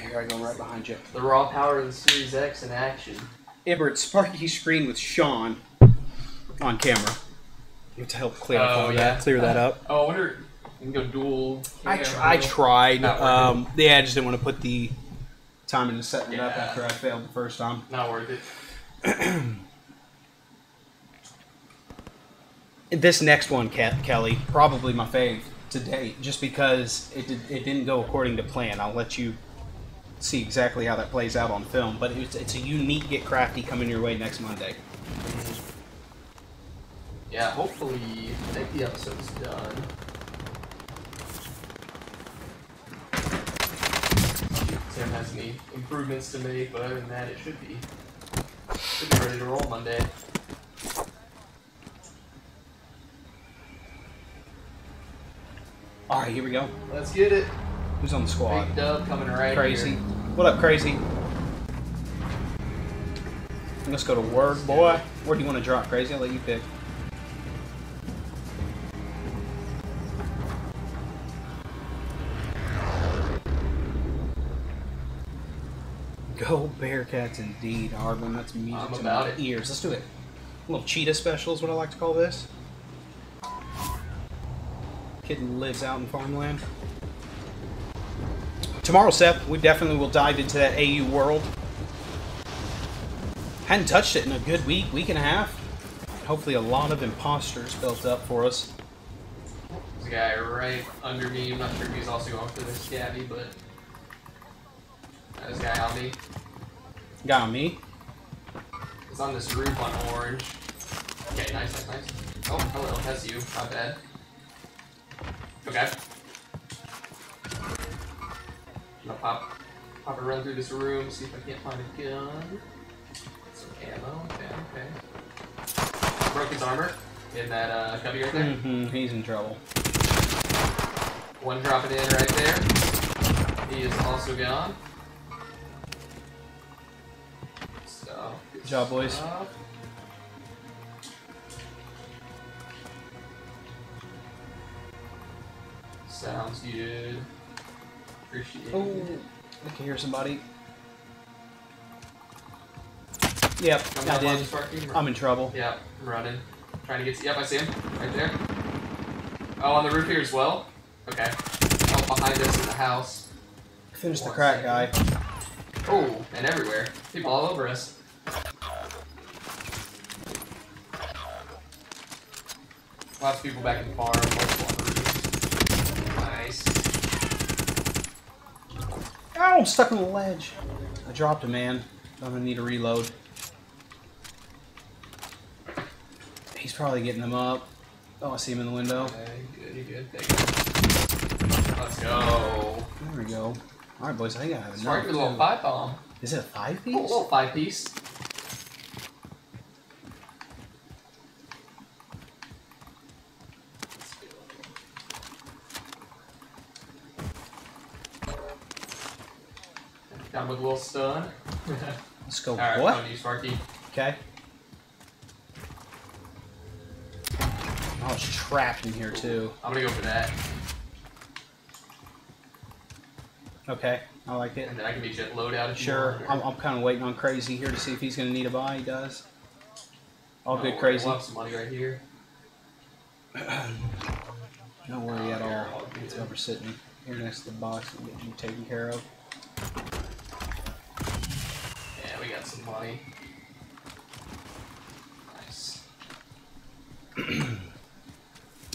Here I go, right behind you. The raw power of the Series X in action. Ibert, Sparky screen with Sean on camera. You have to help clear, Oh, that, yeah. clear that up. Oh, I wonder. You can go dual. I, tr- I tried. Not Um, yeah, I just didn't want to put the time into setting it up after I failed the first time. Not worth it. This next one, Ke- Kelly, probably my fave to date, just because it, did, it didn't go according to plan. I'll let you see exactly how that plays out on film, but it's, it's a unique Get Crafty coming your way next Monday. Yeah, hopefully, I think the episode's done. Sam has any improvements to make, but other than that, it should be should be ready to roll Monday. All right, here we go. Let's get it. Who's on the squad? Big dub coming right Crazy. here. What up, Crazy? Let's go to Word, boy. Where do you want to drop, Crazy? I'll let you pick. Go Bearcats indeed, Hardman. That's music I'm to about my it. ears. Let's do it. A little cheetah special is what I like to call this. Kid lives out in farmland. Tomorrow, Seth, we definitely will dive into that AU world. Hadn't touched it in a good week, week and a half. Hopefully, a lot of imposters built up for us. There's a guy right under me. I'm not sure if he's also going for this scabby, but there's a guy on me. Guy on me. It's on this roof on orange. Okay, nice, nice, nice. Oh, hello, that's you. Not bad. Okay. I'm gonna pop, pop a run through this room, see if I can't find a gun. Some ammo. Okay, okay. Broke his armor in that uh, cubby right there. Mm-hmm, he's in trouble. One dropping in right there. He is also gone. So, good job, boys. Sounds good. Oh. I can hear somebody. Yep, I on the did. I'm in trouble. Yep, I'm running. Trying to get. Yep, I see him. Right there. Oh, on the roof here as well? Okay. Oh, behind us in the house. Finish the crack guy. Oh, and everywhere. People all over us. Lots of people back in the farm. Oh, I'm stuck on the ledge. I dropped a man. I'm gonna need a reload. He's probably getting them up. Oh, I see him in the window. Okay, good, good. Thank you. Let's go. There we go. All right, boys. I think I have enough. Smart a little five bomb. Is it a five piece? a little five piece. Him with a little stun. Let's go. On you, Sparky. Okay. Oh, I was trapped in here too. I'm gonna go for that. Okay, I like it. And then I can be jet loadout if you Sure. I'm, I'm kind of waiting on Crazy here to see if he's going to need a buy. He does. All Oh, good, Crazy. gonna have some money right here. No worry at oh, all. all. It's over sitting here next to the box and getting taken care of. Yeah, got some money. Nice.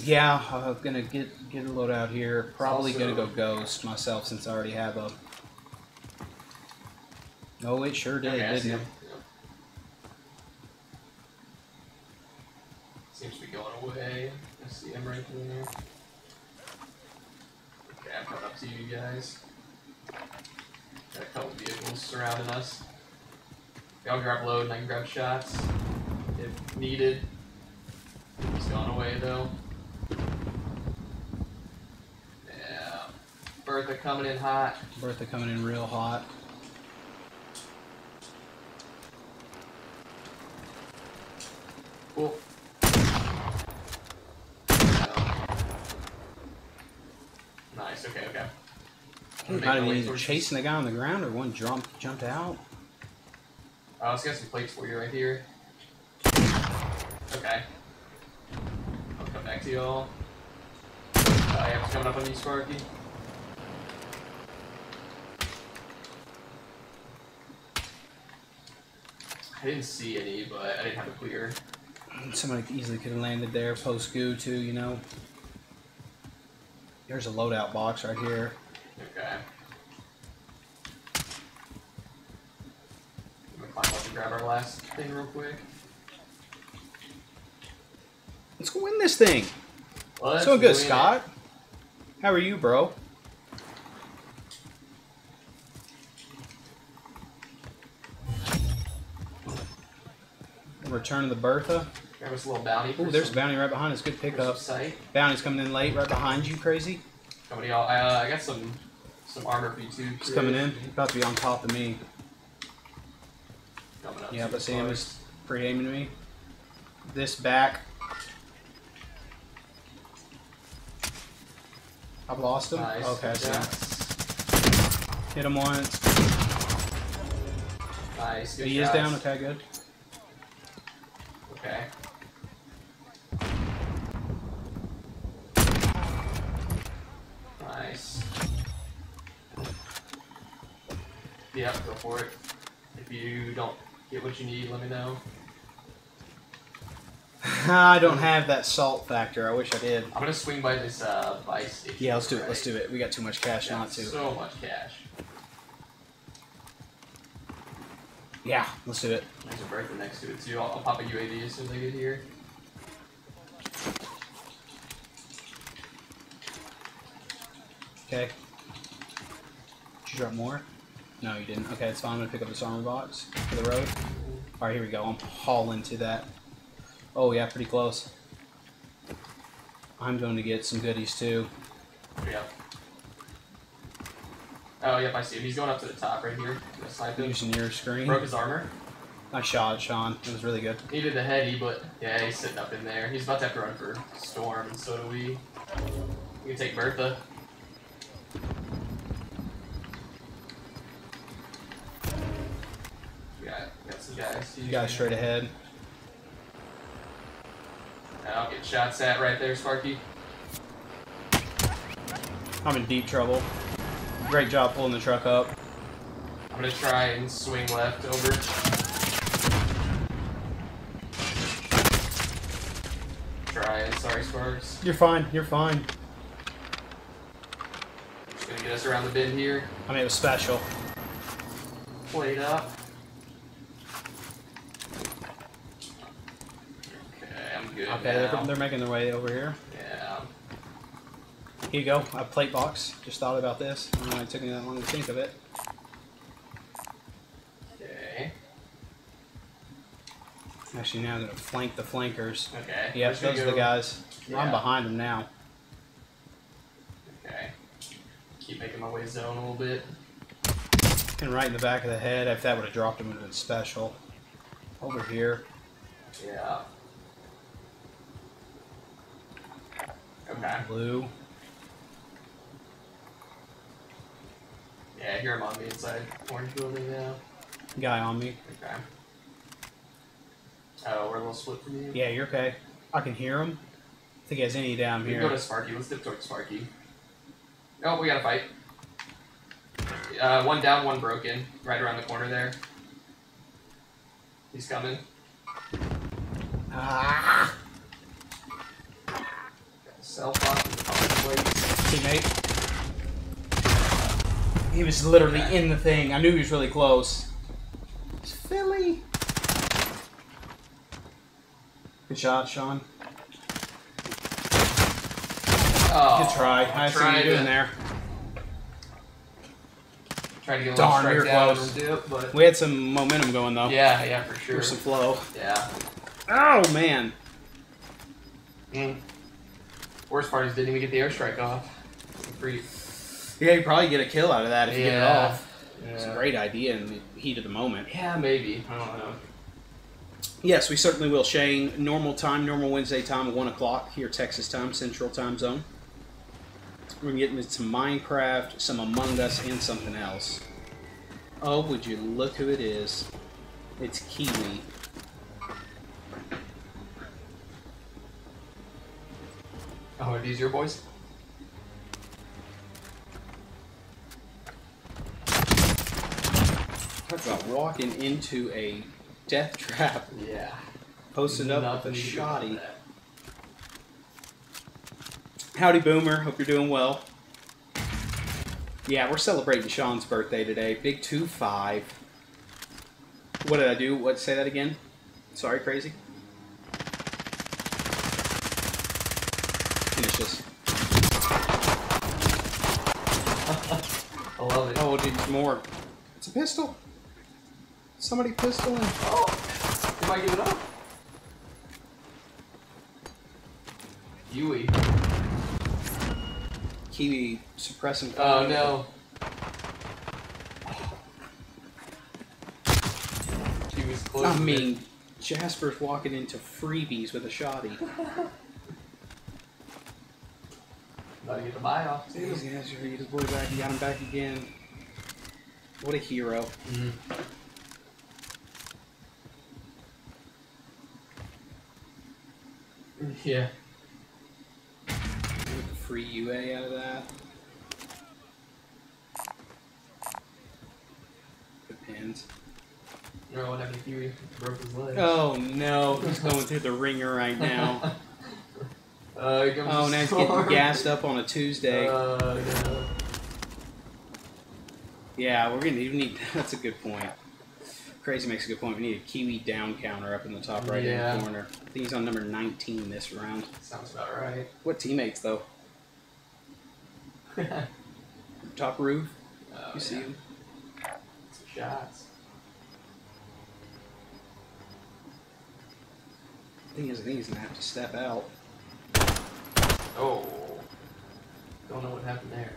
Yeah, I'm gonna get get a load out here. Probably also- gonna go ghost myself since I already have a. Oh, it sure did, Okay, didn't it? Seems to be going away. I see him right there. Okay, I'm coming up to you guys. Got a couple vehicles surrounding us. Y'all grab load and I can grab shots if needed. He's going away though. Yeah. Bertha coming in hot. Bertha coming in real hot. Cool. Nice, okay, okay. Hey, make Might my have way been either chasing the guy on the ground or one jumped jumped out. Oh, let's some plates for you right here. Okay. I'll come back to y'all. Uh, yeah, it's coming up on you, Sparky. I didn't see any, but I didn't have a clear. Somebody easily could have landed there post goo too. You know. There's a loadout box right here. Okay. Grab our last thing real quick. Let's go win this thing. Let's so good, win it. Scott. How are you, bro? Return of the Bertha. Grab us a little bounty. Oh, there's some- bounty right behind us. Good pickup. Bounty's coming in late, right behind you, crazy. Somebody. Uh, I got some some armor for you too. He's coming in. About to be on top of me. Yeah, but Sam is pre aiming me. This back. I've lost him. Nice. Okay, so. shots. Hit him once. Nice. Good he is down. Okay, good. Okay. Nice. Yep, go for it. If you don't get what you need, let me know. I don't have that salt factor. I wish I did. I'm gonna swing by this uh, buy station. Yeah, let's do it. Let's do it. We got too much cash not to. So much cash. Yeah, let's do it. There's a breaker next to it too. I'll, I'll pop a UAV as soon as I get here. Okay. Did you drop more? No, you didn't. Okay, it's fine. I'm gonna pick up this armor box for the road. All right, here we go. I'm hauling to that. Oh yeah, pretty close. I'm going to get some goodies too. Yep. Oh, yep, I see him. He's going up to the top right here. Using your screen. Broke his armor. Nice shot, Sean. It was really good. Needed the heady, but yeah, he's sitting up in there. He's about to have to run for Storm, and so do we. We can take Bertha. You guys straight ahead. And I'll get shots at right there, Sparky. I'm in deep trouble. Great job pulling the truck up. I'm gonna try and swing left over. Try, sorry, Sparks. You're fine. You're fine. Just gonna get us around the bend here. I mean, it was special. Plate up. Okay, I'm good. Okay, they're, they're making their way over here. Yeah. Here you go. A plate box. Just thought about this. I don't know it took me that long to think of it. Okay. Actually, now I'm gonna flank the flankers. Okay. Yep, Where's those are the guys. I'm behind them now. Okay. Keep making my way zone a little bit. And right in the back of the head. If that would have dropped him, it would have been special. Over here. Yeah. Okay. Blue. Yeah, I hear him on the inside orange building now. Guy on me. Okay. Oh, we're a little split from you. Yeah, you're okay. I can hear him. I think he has any down We can go here. to Sparky. Let's dip towards Sparky. Oh, we got to fight. Uh, one down, one broken. Right around the corner there. He's coming. Ah! Got the and the power plates. Teammate. He was literally in the thing. I knew he was really close. It's Philly. Good shot, Sean. Oh, Good try. I see what you're doing to- there. Tried to get a Darn, little we were strike down close. dip, but We had some momentum going though. yeah, yeah, for sure. There's some flow. Yeah. Oh man. Mm. Worst part is didn't even get the airstrike off. Free. Yeah, you probably get a kill out of that if you get it Yeah. off. It's a great idea in the heat of the moment. Yeah, maybe. I don't know. Yes, we certainly will. Shane, normal time, normal Wednesday time, one o'clock here, Texas time, Central Time Zone. We're getting into some Minecraft, some Among Us, and something else. Oh, would you look who it is? It's Kiwi. Oh, are these your boys? Talk about walking into a death trap, Yeah. posted up with a you can do about shoddy. Howdy, Boomer. Hope you're doing well. Yeah, we're celebrating Sean's birthday today. Big 2 5. What did I do? What? Say that again? Sorry, crazy. Finish this. I love it. Oh, dude, there's more. It's a pistol. Somebody pistoling. Oh! You I give it up. Yui. Kiwi suppressing. Oh no. She was close. I mean, Jasper's walking into freebies with a shoddy. About to get the buy off too. These guys are his boy back. He got him back again. What a hero. Mhm. Yeah. Free UA out of that. Depends. No, what happened to Kiwi? Broke his leg. Oh no, he's going through the ringer right now. uh, Oh, the now he's getting gassed up on a Tuesday. Uh, yeah. Yeah, we're gonna we need. That's a good point. Crazy makes a good point. We need a Kiwi down counter up in the top right Yeah. hand corner. I think he's on number 19 this round. Sounds about right. What teammates though? oh, Top roof. You see him? Some shots. Thing is, I think he's gonna have to step out. Oh. Don't know what happened there.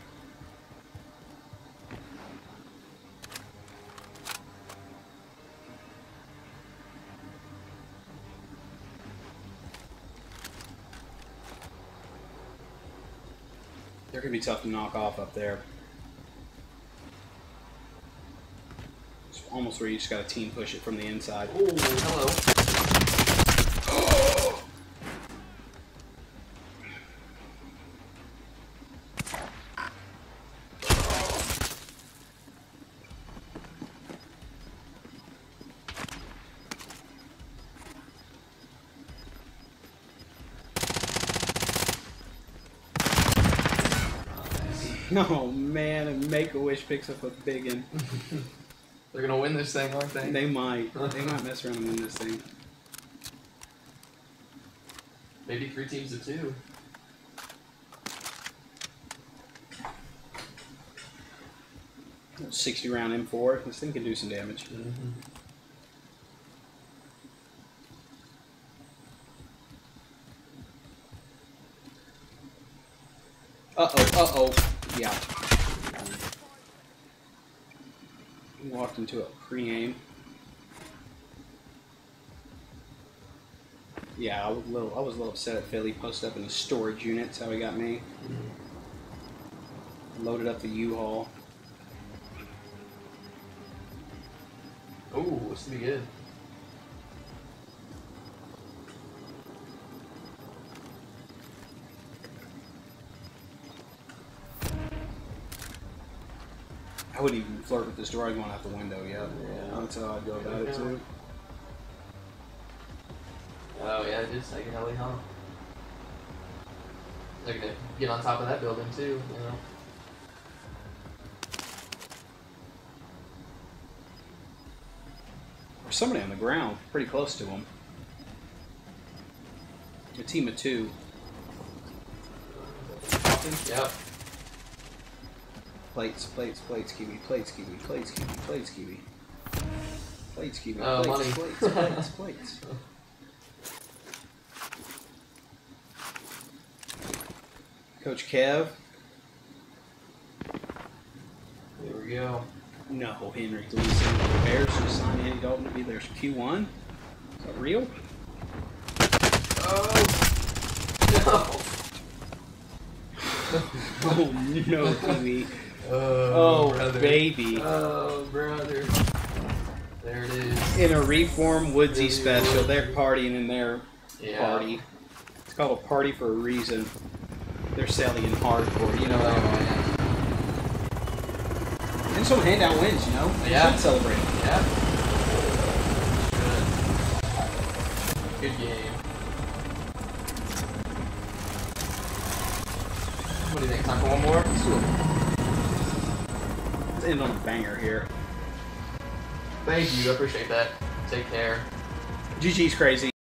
They're gonna be tough to knock off up there. It's almost where you just gotta team push it from the inside. Oh, hello. Oh man, and Make a Wish picks up a big one. They're gonna win this thing, aren't they? They might. They might mess around and win this thing. Maybe three teams of two. Sixty round M4. This thing can do some damage. Uh oh, uh oh. Yeah. Walked into a pre-aim. Yeah, I was a little I was a little upset at Philly posted up in the storage unit, that's how he got me. Loaded up the U-Haul. Oh, this will be good. I wouldn't even flirt with this door going out the window yet. Yeah. That's how I'd go about it too. Oh yeah, it is like a heli? They're gonna get on top of that building too, you know. There's somebody on the ground, pretty close to him. A team of two. Yep. Plates, plates, plates, kiwi, plates, kiwi, plates, kiwi, plates, kiwi. Plates, kiwi, Oh, plates, money. plates, plates, plates. Coach Kev? There we go. No, Henry Gleason. The Bears just signed Andy Dalton to be their Q1. Is that real? Oh no! oh no, TV. Oh, Oh, baby. Oh, brother. There it is. In a reform woodsy special, they're partying in their Yeah. party. It's called a party for a reason. They're selling hardcore, you know. Oh, they are. man. And some handout wins, you know. They Yeah. should celebrate. Yeah. Should. Good game. What do you think? Time for one more? Let's do it. Let's end on a banger here. Thank you. I appreciate that. Take care. GG's crazy.